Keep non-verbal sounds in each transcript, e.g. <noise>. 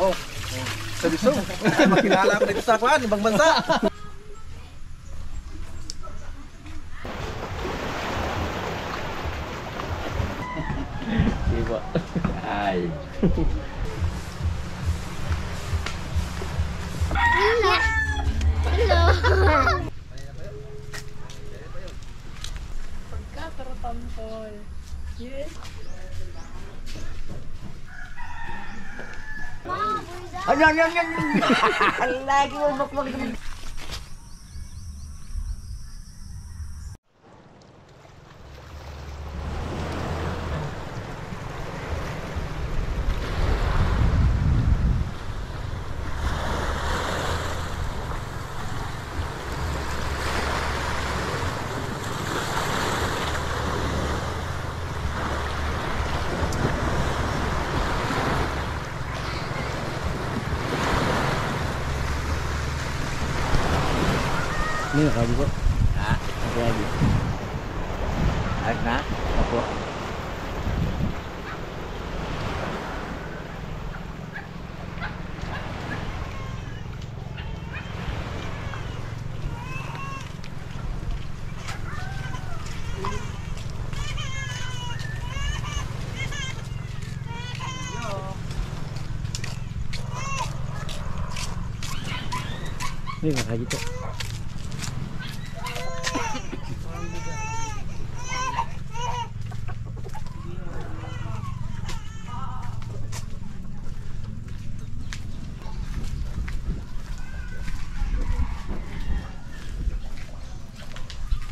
Oh. Sabi so. Makilala ako dito sa kwan, ibang bansa. Po. <laughs> Ay. Ayan, ayan. Lagi mo bakbak. Ini nakagi po. Ha? Nakagi. Ayos na? Opo. Ini nakagi po.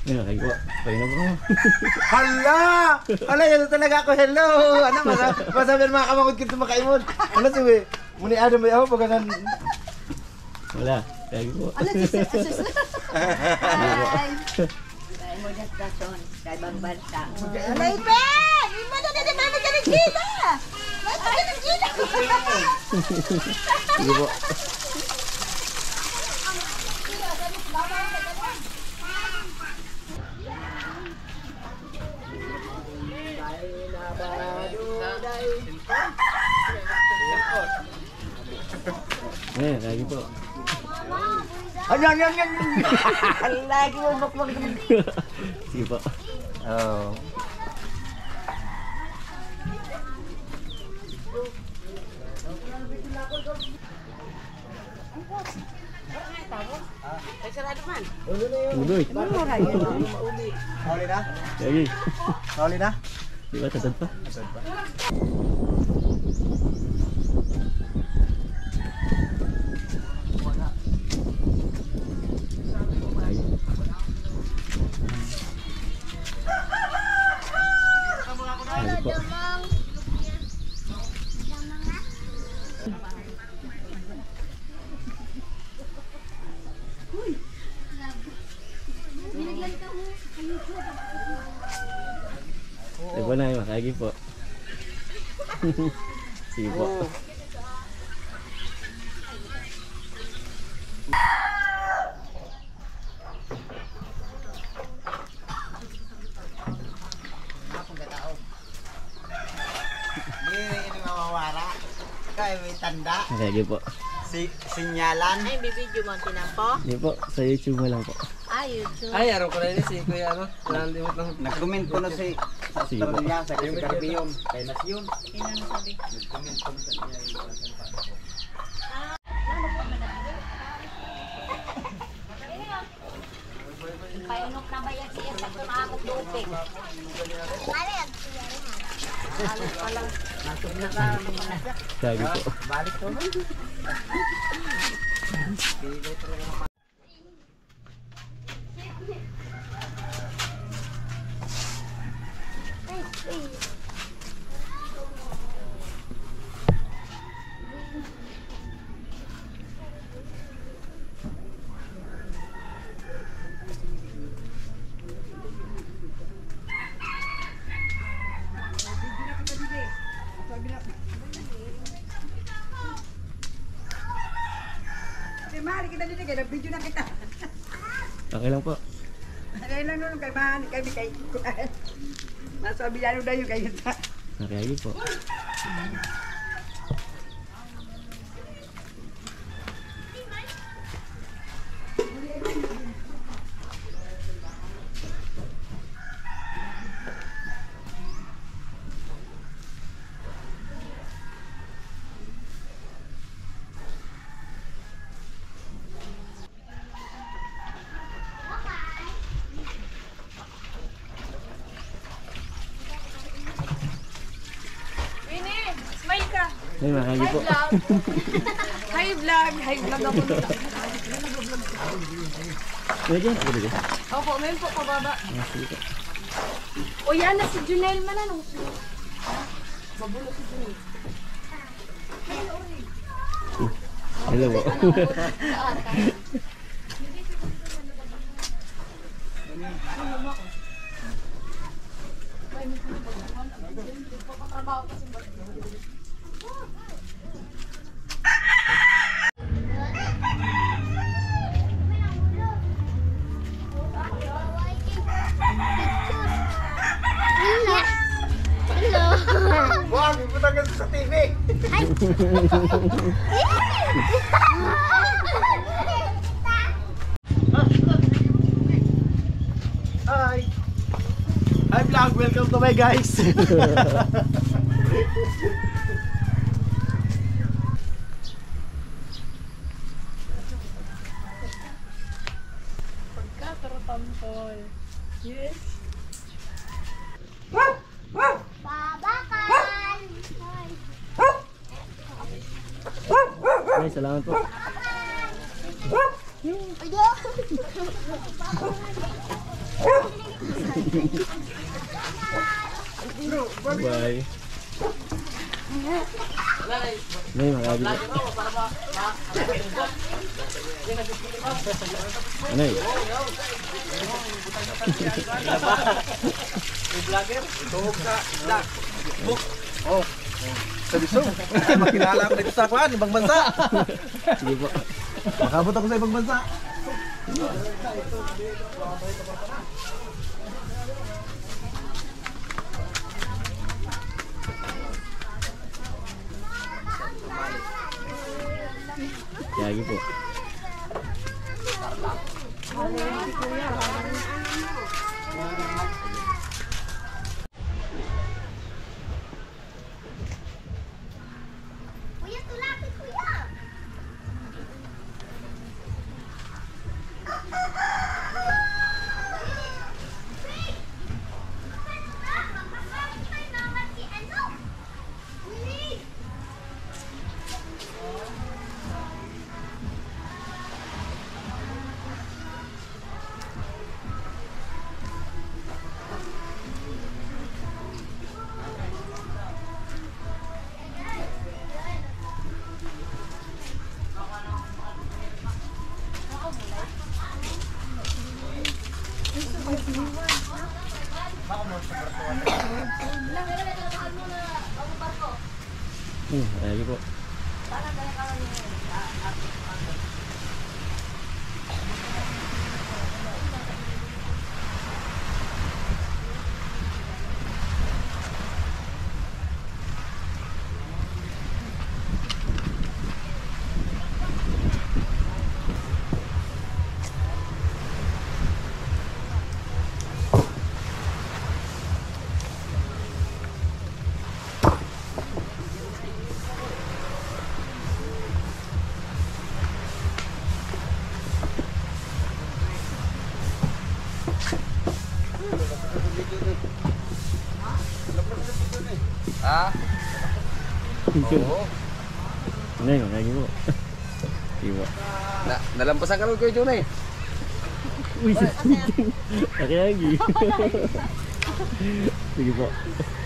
Ini nakagi po. Pahinga po. Hala! Hala, na talaga ako. Hello! Ano, masa, masabi ng mga kamangod kita makaimod. Ano si we? Muni Adam ba ako pagkanan? Wala. Nakagi po. Sir? Ano si Sir? Ay. Kaya mo na stasyon sa ibang bansa. Alay, Ben! Hindi mo na nanaman ka ng gila! Bakit ka ng gila? Sige po. Eh, lagi po. Ayan, ayan, ayan. Lagi mo bakbak. Sige po. Oh. Udoy. Huli na? Lagi. Huli na? Di ba tatad pa? Lagi. Po. Diba na lagi po. Sige po. <laughs> Hindi, hindi mawawara. Kaya may tanda. Lagi po. Si, sinyalan. Ay, bibidyo mo tinampo? Hindi po, sa YouTube mo lang po. Ay, YouTube. Ay, araw ko na yun si Kuya ano. Nalimot lang. Nag-comment po na si sa po. Australia, sa si Carbion. Kay Nasyon. Inano sabi? Painok na ba yan siya sa tumakot duping? Lagi po. Balik to man. Kay Mari kita dito, kaya video na kita. Okay lang po. Kaya lang nun kay Mari, kay <laughs> kay Nasa biyano na yung kayo sa. Okay, po. Ay, makagi po. <laughs> Hi vlog! Hi vlog ako dito. Dyan. Pwede dyan. Opo, may po pababa. Ah, sige po. O yan na si Junel man ano. Hello po. Hello. <laughs> Hi. Hi vlog, welcome to my guys. <laughs> Ay, salamat po. Bye. Ay, makagi po. Ano eh? Sa Biso. Makilala ako dito sa Kwan, ibang bansa. Sige po. Makabot ako sa ibang bansa. Yagi po. Kuya, Hmm, yagi po. Ha? Oo. Ano yun, makagi po. Sige po. Na, nalampasan ka rin kayo Junay. Uy, nakiyagi. Sige po. Ay,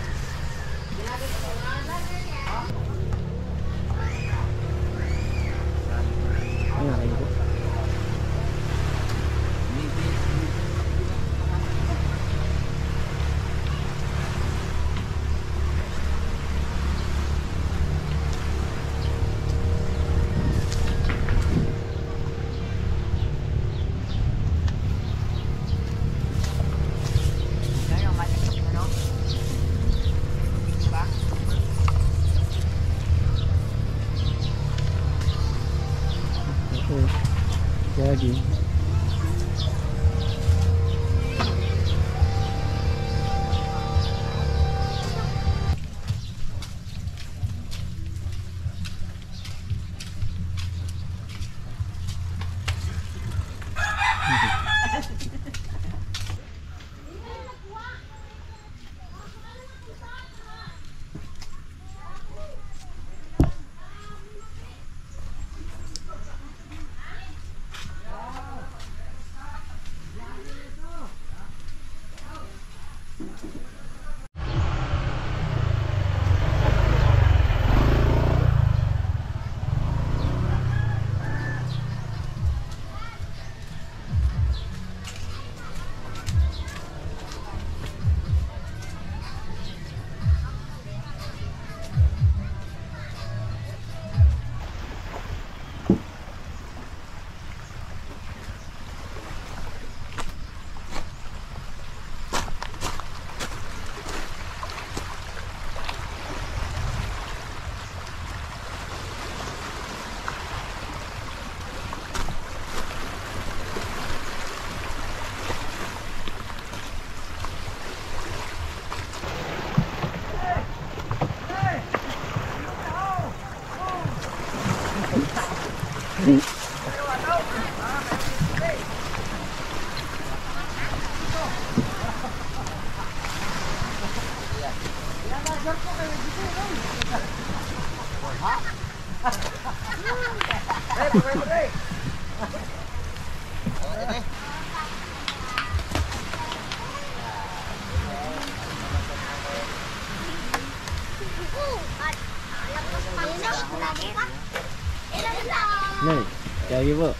kaya po.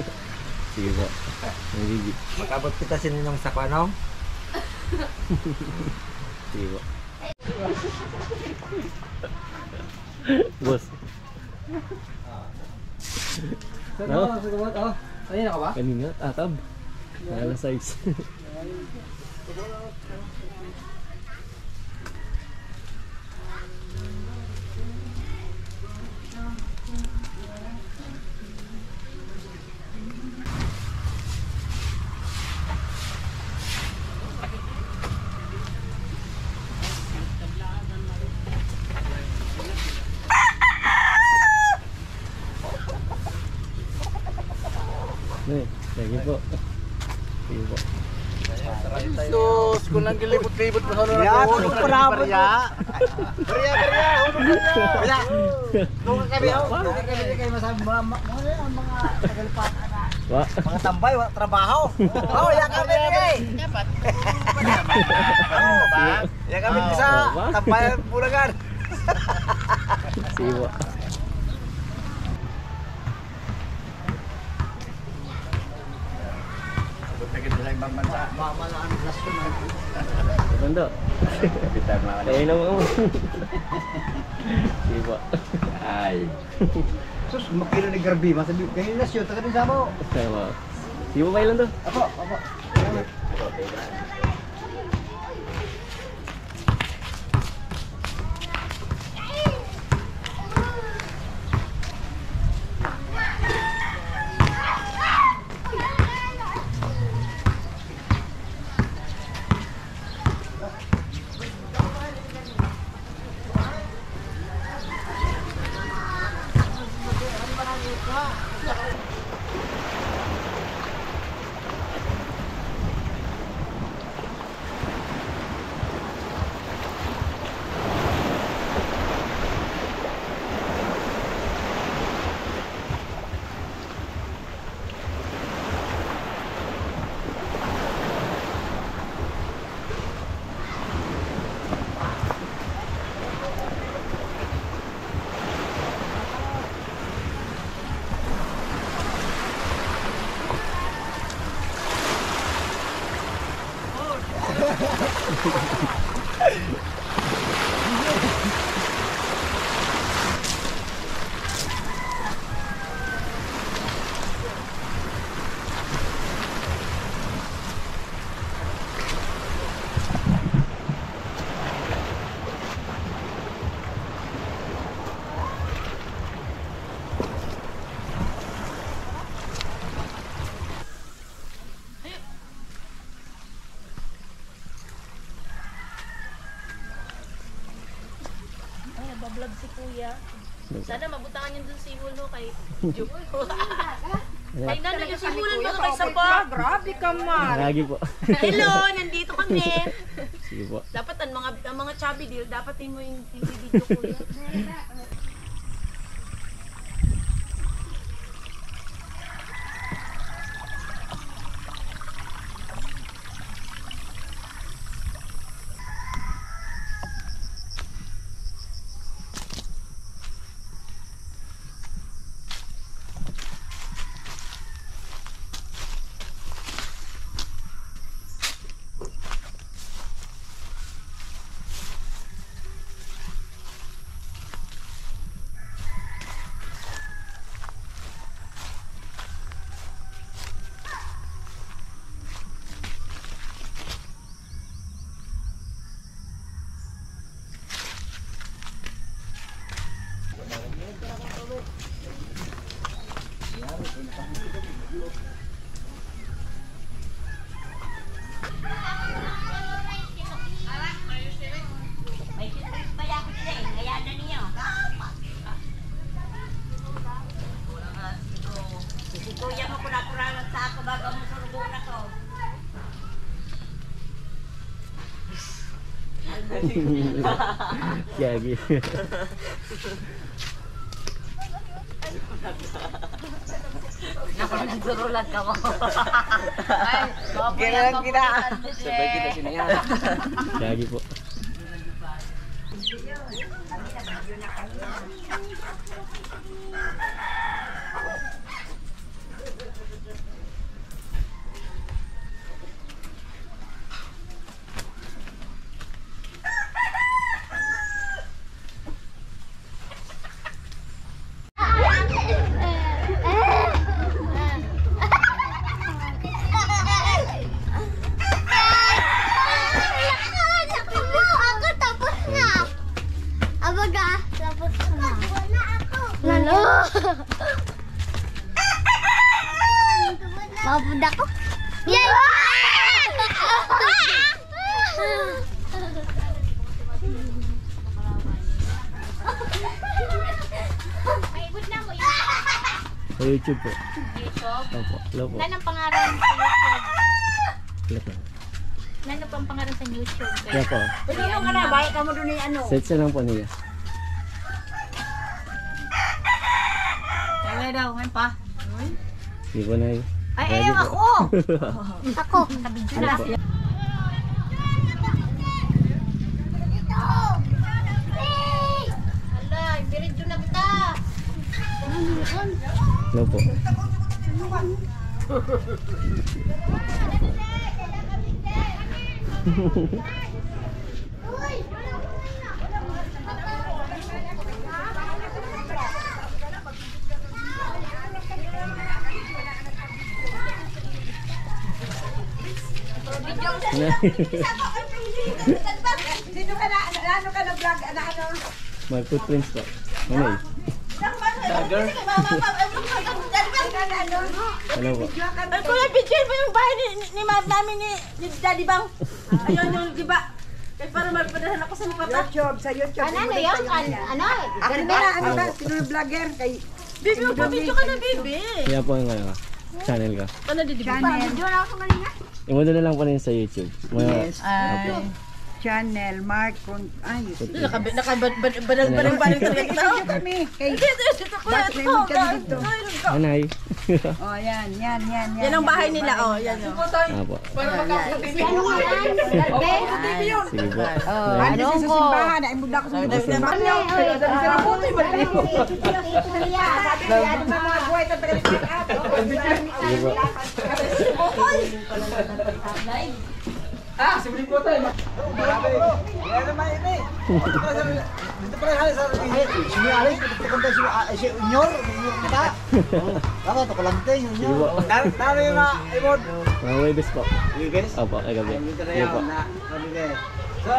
<laughs> Sige po. Nagigi. Makabot kita sininong sa kwanong? Sige po. <laughs> Boss. No? Oh, ayun ako ba? Kanina, atab. Nala size. <laughs> Nay, sige po. Sige po. Sus, kung nang gilibot-libot mo sa Ya, tulog pa na po. Barya, barya, barya. Hulog barya. Barya. Tulog kami, oh. Tulog kami kayo masabi mga mga mga mga tagalpata na. Wa. Mga tambay, wala trabaho. Oh, ya kami ni. Dapat. Oh, ba? Ya kami di sa ba? Tambayan Bulacan. Sige po. Banda. Kapitan mga Kaya na mo. Sige po. Ay. Sus, makilo ni Garbi, masabi kayo na siyo, taga din sa mo. Kaya po. Sige po, kailan to? Apo, apo. Ay, nabablog si kuya. Sana mabutangan yun dun si Wulo kay <laughs> Jumul. Ay, nano yung si Wulo ba kay Sapa? Grabe ka man. Lagi po. <laughs> Hello, nandito kami. Sige po. Dapat ang mga ang mga chubby deal, dapat mo yung video kuya. Gagi. Nagdurulag ka mo. Gano'n kita. Sabay kita sinihan. Gagi po. Ako tapos na. Abaga, tapos na. Lalo. Mabud ako. Yay! Sa YouTube po. YouTube. Opo. Hello po. Nan ang pangalan sa YouTube. Hello po. Nan ang pangalan sa YouTube. Kaya po. Pwede mo ka na, bayad ka mo doon yung ano. Set lang po niya. Kaya daw, ngayon pa. Di po na yun. Ay, ayaw ako. <laughs> Ako. Ano po? Hala, ibirid na kita. Hello po. Sino ka na, ano ka na vlog, ano, ano? My footprints po. Ano eh? Ano po? Ay, kuya, picture mo yung bahay ni, ni, ni ma'am namin ni, ni Daddy Bang. Ayun yung, di ba? Kaya para magpadahan ako sa mukha YouTube, sa YouTube. Ano ano yun? Ano? Ano? Ano ba, ano ba, sino yung vlogger? Kay, Bibi, magpa-video ka na, Bibi. Kaya po yung ano, channel ko. Channel. Video na ako kanina. Imundo na lang po rin sa YouTube. Yes. Opo. Channel, Mark, kung, ay, Footprints. Nakabalik-balik talaga kita. Video kami. Kay, bakit may mood kami dito? Anay. Oh, yan, yan, yan, yan. Yan ang bahay nila, oh. Yan, oh. Apo. Ano nga yan? Galbe? Sige po. Ano sa simbahan, ay mula ko sa Ano? Oy, Sabi ko, yan ang mga buhay na tagal Sige po. Kaya naman ini. Dito pala hali sa sini ali dito kanta sini si Unyor, Unyor kita. Ako to kalante Sige Unyor. po. Naro yung imod. Mga Webes po. Guys, Opo, ay gabi. dito na Sige yan po. na sabi ko. So,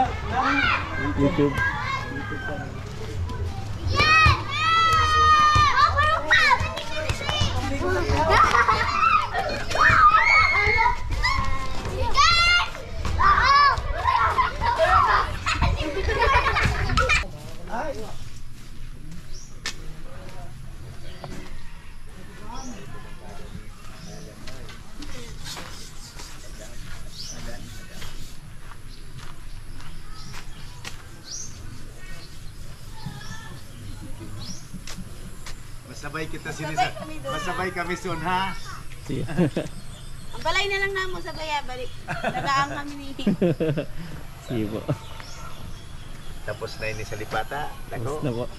Masabay kita sini sa Masabay kami soon ha. Sige. <laughs> Ang balay na lang namo sa baya, balik. Nagaang kami ni. <laughs> Sige po. Tapos na ini sa lipata. Tapos na po.